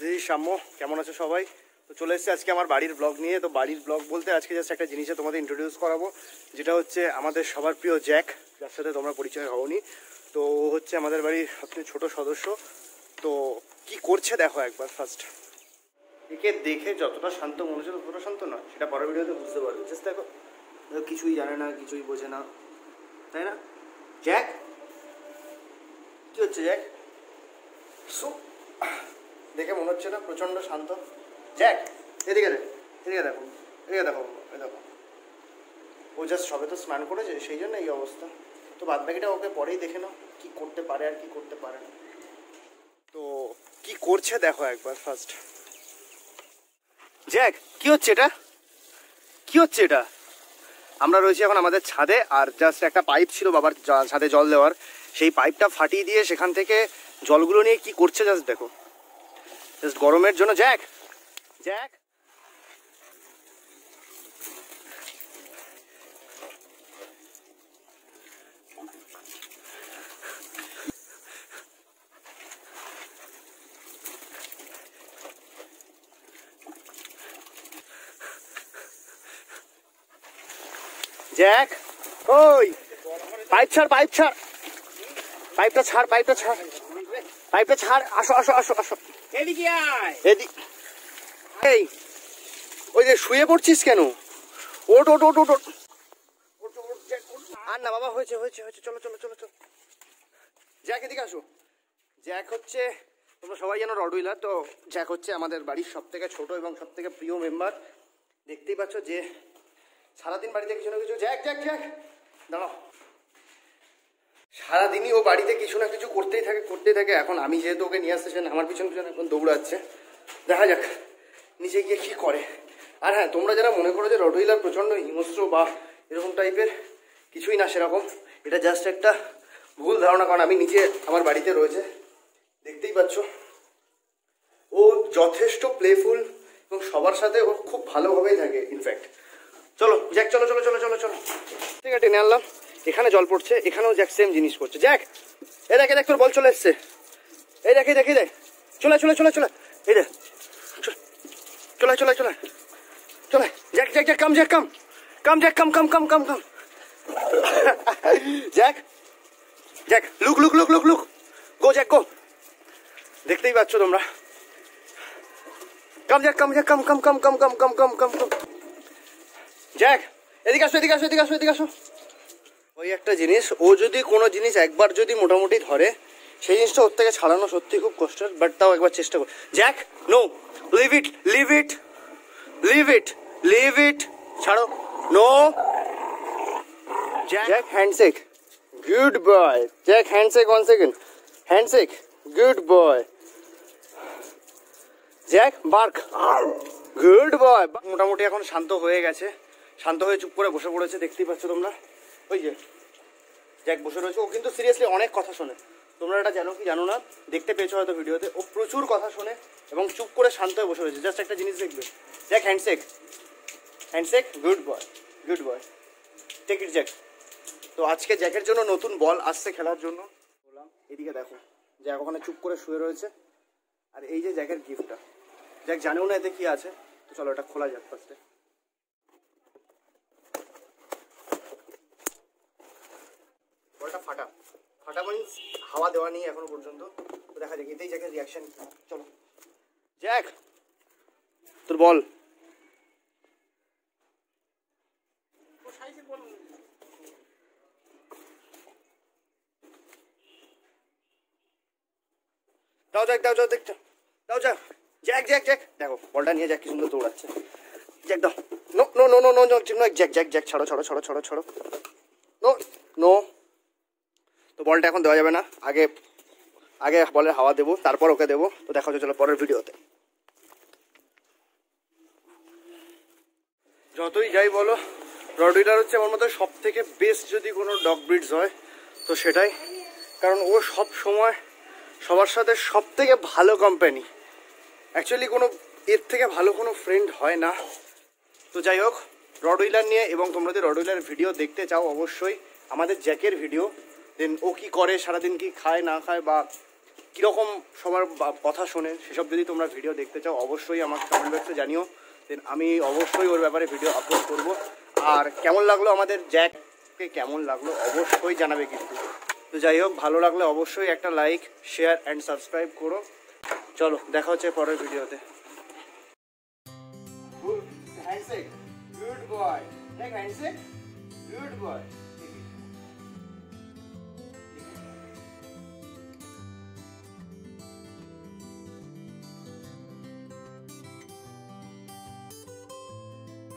দিদি সাম্য কেমন আছো সবাই? তো চলে এসেছি আজকে আমার বাড়ির ব্লগ নিয়ে। তো বাড়ির ব্লগ বলতে আজকে জাস্ট একটা জিনিসে তোমাদের ইন্ট্রোডিউস করাবো যেটা হচ্ছে আমাদের সবার প্রিয় জ্যাক। যার সাথে তোমরা পরিচয় হওনি। তো ও হচ্ছে আমাদের বাড়ির সবচেয়ে ছোট সদস্য। তো কি করছে দেখো একবার ফার্স্ট একে দেখে যতটা শান্ত মনে হচ্ছে ততটা শান্ত না সেটা পরের ভিডিওতে বুঝতে পারবে। জাস্ট দেখো, কিছুই জানে না কিছুই বোঝে না। তাই না? জ্যাক? কি হচ্ছে জ্যাক? সো দেখে মনে হচ্ছে না প্রচণ্ড শান্ত। জ্যাক, এদিকে দেখ, এদিকে দেখো এদিকে দেখো এই দেখো। ও জাস্ট সবে তো স্নান করেছে, সেই জন্য এই অবস্থা। তো বাদ বাকিটা ওকে পরেই দেখে নাও, কি করতে পারে আর কি করতে পারে না। তো কি করছে দেখো একবার ফার্স্ট জ্যাক, কি হচ্ছে এটা? কি হচ্ছে এটা? আমরা রয়েছি এখন আমাদের ছাদে, আর জাস্ট একটা পাইপ ছিল বাবার ছাদে জল দেওয়ার। সেই পাইপটা ফাটিয়ে দিয়ে সেখান থেকে জলগুলো নিয়ে কি করছে জাস্ট দেখো। জাস্ট গরমের জন্য জ্যাক জ্যাক জ্যাক ওই! পাইপ ছাড় পাইপ ছাড়! পাইপটা ছাড় পাইপটা ছাড়! পাইপটা ছাড়! আসো আসো আসো আসো! এদিকে আয়। এদিক এই, ওই যে শুয়ে পড়ছিস কেন? ওট ওট ওট ওট। আর না, বাবা, হয়েছে হয়েছে হয়েছে। চলো চলো চলো চলো। জ্যাক, এদিকে আসো। জ্যাক হচ্ছে, তোমরা সবাই জানো রডউইলার তো জ্যাক হচ্ছে আমাদের বাড়ির সব থেকে ছোট এবং সব থেকে প্রিয় মেম্বার। দেখতেই পাচ্ছ যে সারাদিন বাড়িতে কিছু না কিছু জ্যাক জ্যাক জ্যাক! দাঁড়াও। সারাদিনই ও বাড়িতে কিছু না কিছু করতেই থাকে করতেই থাকে। এখন আমি যেহেতু ওকে নিয়ে আসতেছেন আমার পিছন পিছন এখন দৌড়াচ্ছে। দেখা যাক, নিচে গিয়ে কি করে। আর হ্যাঁ তোমরা যারা মনে করো যে রডউইলার প্রচণ্ড হিংস্র বা এরকম টাইপের কিছুই না সেরকম, এটা জাস্ট একটা ভুল ধারণা, কারণ আমি নিচে আমার বাড়িতে রয়েছে। দেখতেই পাচ্ছ, ও যথেষ্ট প্লেফুল এবং সবার সাথে ও খুব ভালোভাবেই থাকে ইনফ্যাক্ট চলো, যাক, চলো চলো চলো চলো চলো। ঠিক আছে, টেনে আনলাম। এখানে জল পড়ছে, এখানেও জ্যাক সেম জিনিস করছে জ্যাক এ দেখে দেখ, তোর বল চলে এসছে। এই দেখে দেখে দেখ দেখ। চলে চলে চলে চলে। এই দেখ। চলে চলে চলে। চলে। Jack Jack Jack come Jack come. Come Jack come come come come come. Jack Jack look look look look look. Go Jack go. দেখতেই পাচ্ছ তোমরা। Come Jack come Jack come come come come come come come come. Come Jack এদিকে আসো এদিকে আসো এদিকে আসো এদিকে আসো। ওই একটা জিনিস ও যদি কোনো জিনিস একবার যদি মোটামুটি ধরে সেই জিনিসটা ওর থেকে ছাড়ানো সত্যি খুব কষ্টের বাট তাও একবার চেষ্টা কর। Jack no leave it leave it leave it leave it ছাড়ো। No Jack handshake good boy Jack handshake one second handshake good boy Jack bark good boy মোটামুটি এখন শান্ত হয়ে গেছে শান্ত হয়ে চুপ করে বসে পড়েছে দেখতেই পাচ্ছ তোমরা। ওই যে জ্যাক বসে রয়েছে। ও কিন্তু সিরিয়াসলি অনেক কথা শোনে। তোমরা এটা জানো কি জানো না? দেখতে পেয়েছ হয়তো ভিডিওতে। ও প্রচুর কথা শোনে এবং চুপ করে শান্ত হয়ে বসে রয়েছে। জাস্ট একটা জিনিস দেখবে। Jack handshake handshake good boy good boy take it Jack তো আজকে জ্যাকের জন্য নতুন বল আসছে খেলার জন্য। বললাম, এদিকে দেখো। জ্যাক ওখানে চুপ করে শুয়ে রয়েছে। আর এই যে জ্যাকের গিফটটা জ্যাক জানেও না এতে কি আছে। তো চলো এটা খোলা যাক ফার্স্টে বলটা ফাটা। ফাটা মিন্স হাওয়া দেওয়া নেই এখনও পর্যন্ত। দেখা যাক, এতেই জ্যাকের রিয়াকশন চলো। জ্যাক, তোর বল। দাও জ্যাক, দাও যাও দেখছ দাও যা জ্যাক জ্যাক জ্যাক। দেখো, বলটা নিয়ে জ্যাক কি সুন্দর দৌড়াচ্ছে। জ্যাক, দাও। No no no no no no Jack Jack Jack, ছাড়ো ছাড়ো ছাড়ো ছাড়ো ছাড়ো। নো নো বলটা এখন দেওয়া যাবে না। আগে আগে বলের হাওয়া দেবো, তারপর ওকে দেবো। তো দেখা হচ্ছে চলো পরের ভিডিওতে। যতই যাই বলো রডিটার হচ্ছে আমার মতো সব থেকে বেস্ট যদি কোনো ডগ ব্রিডস হয়, তো সেটাই। কারণ ও সব সময় সবার সাথে সব থেকে ভালো কোম্পানি অ্যাকচুয়ালি কোনো, এর থেকে ভালো কোনো ফ্রেন্ড হয় না। তো যাই হোক রডউইলার নিয়ে এবং তোমরা যদি রডউইলার ভিডিও দেখতে চাও, অবশ্যই আমাদের জ্যাকের ভিডিও দেন ও কি করে, সারাদিন কি খায়, না খায়, বা কীরকম সবার কথা শোনে, সেসব যদি তোমরা ভিডিও দেখতে চাও, অবশ্যই আমাকে কমেন্ট বক্সে জানিও। দেন আমি অবশ্যই ওর ব্যাপারে ভিডিও আপলোড করব। আর কেমন লাগল আমাদের জ্যাককে কেমন লাগল, অবশ্যই জানাবে কিন্তু। তো যাই হোক, ভালো লাগলে অবশ্যই একটা লাইক শেয়ার অ্যান্ড সাবস্ক্রাইব করো। চলো, দেখা হচ্ছে পরের ভিডিওতে handshake good boy handshake good boy